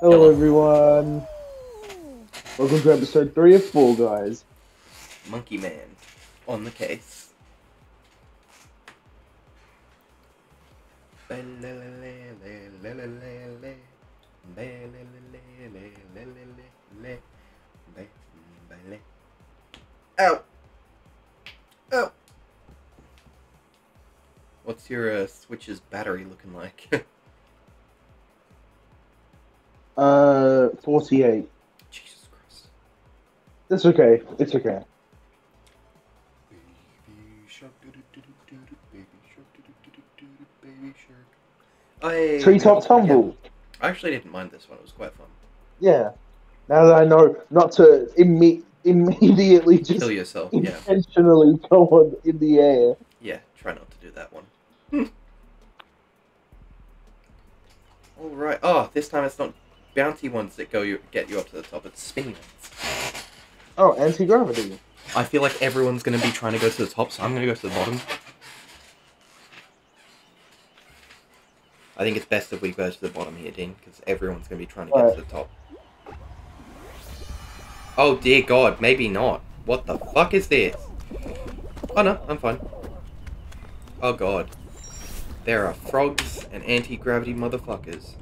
Hello everyone. Welcome to episode three of Fall Guys. Monkey Man on the case. Ow! Ow! What's your uh, Switch's battery looking like? Uh, 48. Jesus Christ. It's okay. It's okay. Baby shark, do-do-do-do-do-do, baby shark, do-do-do-do-do-do, baby shark. I Treetop Tumble. I actually didn't mind this one. It was quite fun. Yeah. Now that I know not to imme- immediately just Kill yourself. Yeah. intentionally go on in the air. Yeah. Try not to do that one. All right. Oh, this time it's not bounty ones that go you get you up to the top. It's ones. Oh, anti gravity. I feel like everyone's going to be trying to go to the top, so I'm going to go to the bottom. I think it's best if we go to the bottom here, Dean, because everyone's going to be trying to get Right. to the top. Oh dear God, maybe not. What the fuck is this? Oh no, I'm fine. Oh God. There are frogs and anti-gravity motherfuckers.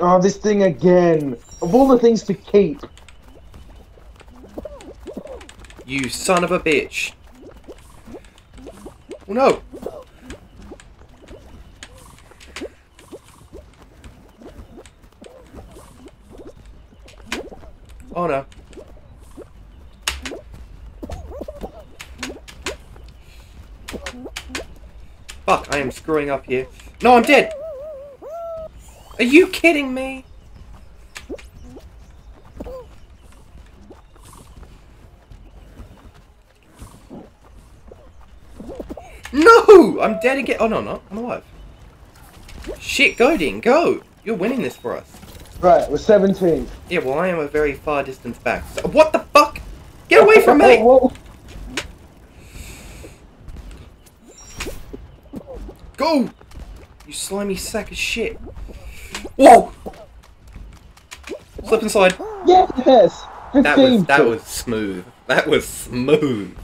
Oh, this thing again. Of all the things to keep. You son of a bitch. Oh no! Oh no. Fuck, I am screwing up here. No, I'm dead! Are you kidding me? No! I'm dead again. Oh, no, no. I'm alive. Shit, go, Dean. Go! You're winning this for us. Right, we're 17. Yeah, well, I am a very far distance back. So, what the fuck? Get away from me! Go! You slimy sack of shit. Whoa! Slip and slide. Yes! 15. That was that was smooth. That was smooth.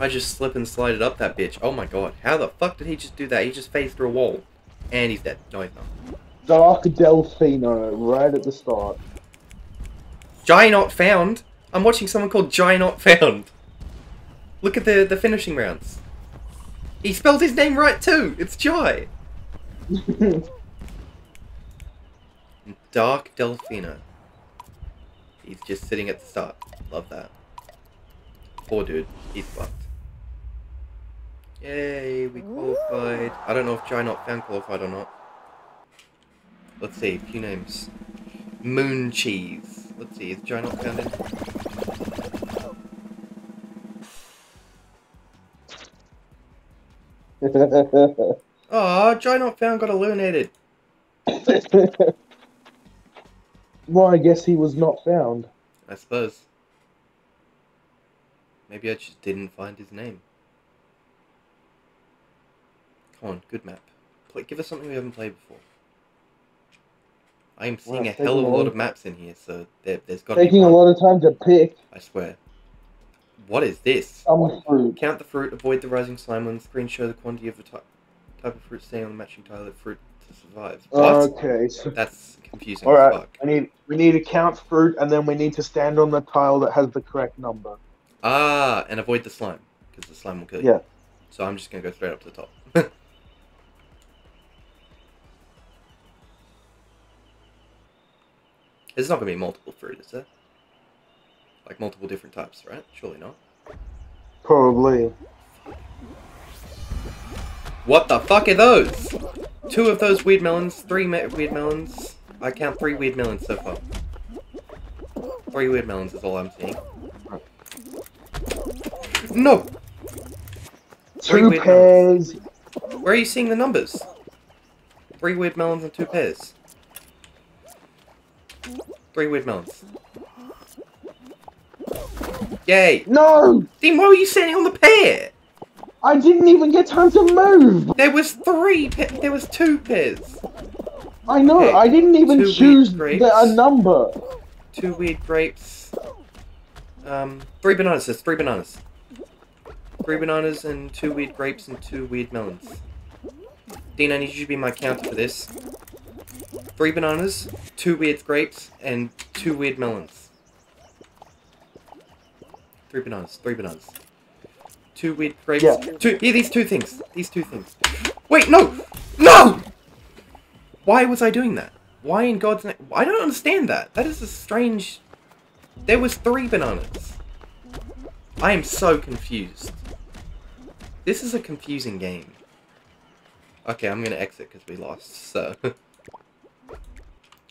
I just slip and slided up that bitch. Oh my god. How the fuck did he just do that? He just phased through a wall. And he's dead. No, he's not. Dark Delfino right at the start. Giant found. I'm watching someone called Giant found. Look at the the finishing rounds. He spelled his name right too. It's Joy. Dark Delfino. He's just sitting at the start. Love that. Poor dude. He's fucked. Yay, we qualified. I don't know if Jai not found qualified or not. Let's see, a few names. Moon Cheese. Let's see, is Jai not found in? Oh, Aw, Jai not found got eliminated. well, I guess he was not found. I suppose. Maybe I just didn't find his name. Come on, good map. Play, give us something we haven't played before. I am seeing Well, a hell of a lot of maps in here, so there, there's got to be Taking a lot of time to pick I swear. What is this? fruit. Count the fruit, avoid the rising slime on the screen, show the quantity of the type, type of fruit staying on the matching tile of fruit to survive. What? Okay, so That's confusing All right. as fuck. We need we need to count fruit, and then we need to stand on the tile that has the correct number. Ah, and avoid the slime, because the slime will kill you. Yeah. So I'm just gonna go straight up to the top. There's not gonna be multiple fruit, is there? Like multiple different types, right? Surely not. Probably. What the fuck are those? Two of those weird melons, three me- weird melons. I count three weird melons so far. Three weird melons is all I'm seeing. No! Three Two pairs. Where are you seeing the numbers? Three weird melons and two pears. Three weird melons. Yay! No! Dean, why were you sitting on the pear? I didn't even get time to move! There was three. There was two pairs. I know, Okay, I didn't even two choose the, a number. Two weird grapes. Um, three bananas. There's three bananas. Three bananas and two weird grapes and two weird melons. Dean, I need you to be my counter for this. Three bananas, two weird grapes, and two weird melons. Three bananas. Three bananas. Two weird grapes. Yeah. Two. Here, these two things. These two things. Wait, no, no. Why was I doing that? Why in God's name? I don't understand that. That is a strange. There was three bananas. I am so confused. This is a confusing game. Okay, I'm gonna exit because we lost. So.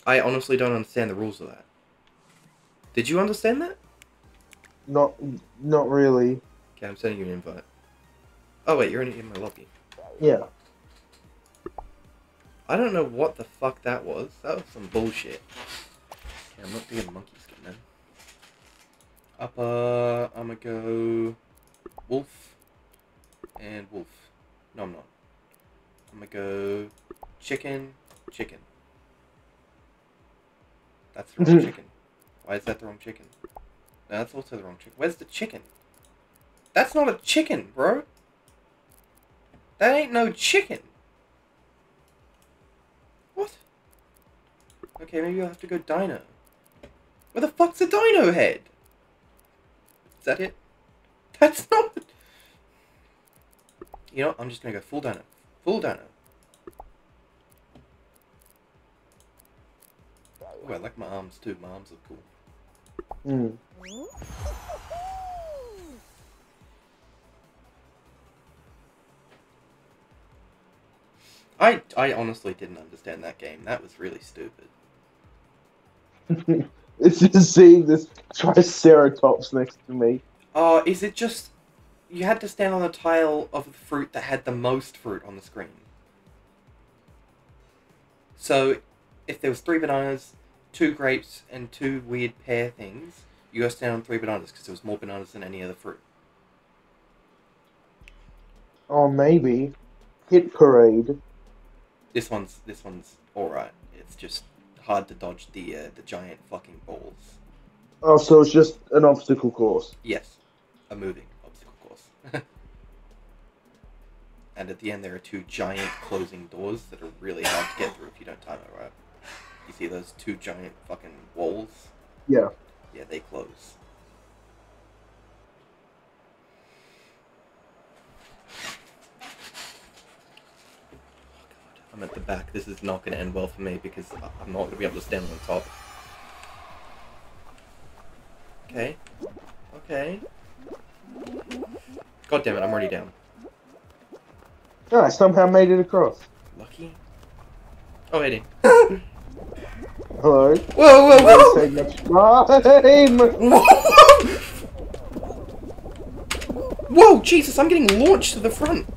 I honestly don't understand the rules of that. Did you understand that? Not, not really. Okay, I'm sending you an invite. Oh wait, you're in, in my lobby. Yeah. I don't know what the fuck that was. That was some bullshit. Okay, I'm not doing monkey skin then. Upper, uh, I'm gonna go wolf and wolf. No, I'm not. I'm gonna go chicken, chicken. That's the wrong chicken. Why is that the wrong chicken? No, that's also the wrong chicken. Where's the chicken? That's not a chicken, bro. That ain't no chicken. What? Okay, maybe I'll have to go dino. Where the fuck's a dino head? Is that it? That's not... You know? I'm just gonna go full dino. Full dino. Oh, I like my arms too. My arms are cool. Mm. I, I honestly didn't understand that game. That was really stupid. It's just seeing this Triceratops next to me. Oh, is it just you had to stand on the tile of the fruit that had the most fruit on the screen? So, if there was three bananas, two grapes, and two weird pear things, you got to stand on three bananas because there was more bananas than any other fruit. Or maybe. Hit Parade. This one's this one's all right. It's just hard to dodge the uh, the giant fucking balls. Oh, so it's just an obstacle course. Yes, a moving obstacle course. and at the end, there are two giant closing doors that are really hard to get through if you don't time it right. You see those two giant fucking walls? Yeah. Yeah, they close. I'm at the back. This is not going to end well for me because I'm not going to be able to stand on top. Okay. Okay. God damn it, I'm already down. Oh, I somehow made it across. Lucky. Oh, 80 hood. Whoa, whoa, whoa! Say goodbye, Whoa, Jesus, I'm getting launched to the front.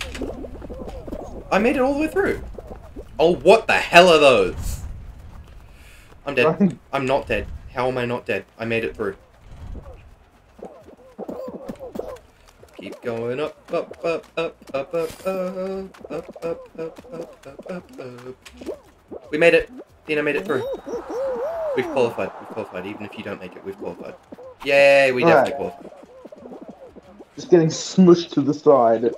I made it all the way through. Oh, what the hell are those? I'm dead. Run. I'm not dead. How am I not dead? I made it through. Keep going up, up, up, up, up, up, up, up, up, up, up, up, up, up. We made it. Dina made it through. We've qualified. We've qualified. Even if you don't make it, we've qualified. Yay, we definitely qualified. Just getting smushed to the side.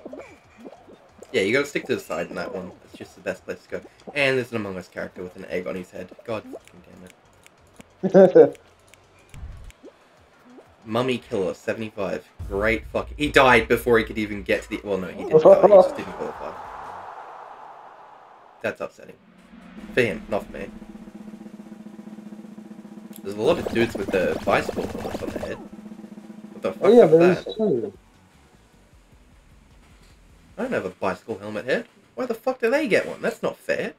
Yeah, you gotta stick to the side in that one. It's just the best place to go. And there's an Among Us character with an egg on his head. God fucking damn it. Mummy Killer 75. Great fucking. He died before he could even get to the. Well, no, he didn't die. He just didn't qualify. That's upsetting. For him, not for me. There's a lot of dudes with the bicycle helmets on their head. What the fuck oh yeah, is that? two. I don't have a bicycle helmet head. Why the fuck do they get one? That's not fair.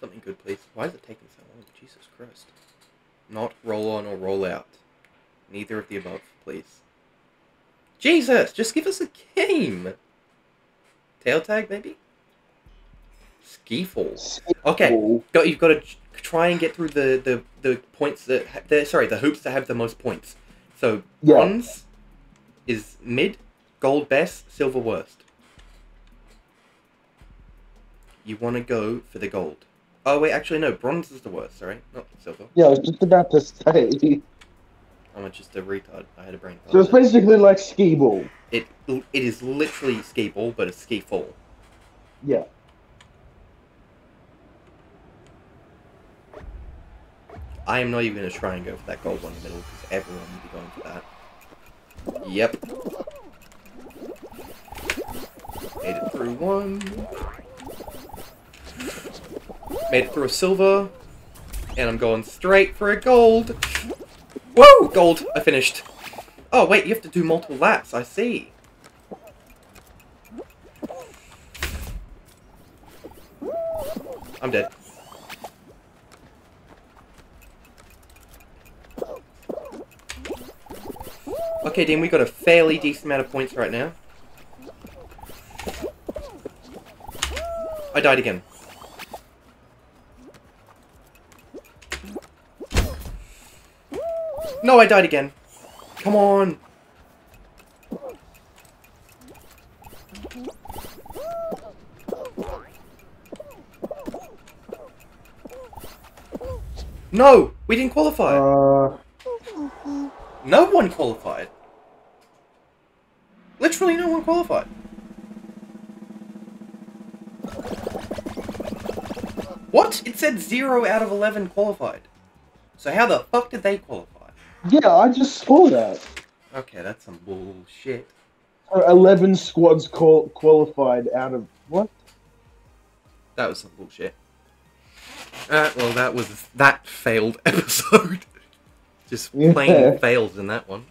Something good, please. Why is it taking so long? Jesus Christ. Not roll on or roll out. Neither of the above, please. Jesus, just give us a game. Tail tag, maybe? Ski Fall. Okay, got you've got to try and get through the the, the points that ha- the sorry the hoops that have the most points. So Yeah. bronze is mid, gold best, silver worst. You want to go for the gold. Oh wait, actually no, bronze is the worst. Sorry, not silver. Yeah, I was just about to say. I'm just a retard. I had a brain. So it's basically like skee ball. It it is literally ski ball, but a ski fall. Yeah. I am not even going to try and go for that gold one in the middle because everyone will be going for that. Yep. Made it through one. Made it through a silver. And I'm going straight for a gold. Whoa! Gold! I finished. Oh, wait, you have to do multiple laps. I see. I'm dead. Okay, Dean, we got a fairly decent amount of points right now. I died again. No, I died again. Come on. No, we didn't qualify. Uh, No one qualified. Literally no one qualified. What? It said 0 out of 11 qualified. So how the fuck did they qualify? Yeah, I just saw that. Okay, that's some bullshit. So Eleven squads qual- qualified out of what? That was some bullshit. Uh, well, that was that failed episode. Just plain Yeah. fails in that one.